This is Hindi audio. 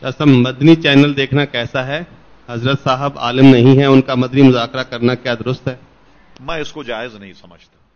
शाह मदनी चैनल देखना कैसा है? हज़रत साहब आलिम नहीं है, उनका मदनी मुजाकरा करना क्या दुरुस्त है? मैं इसको जायज़ नहीं समझता।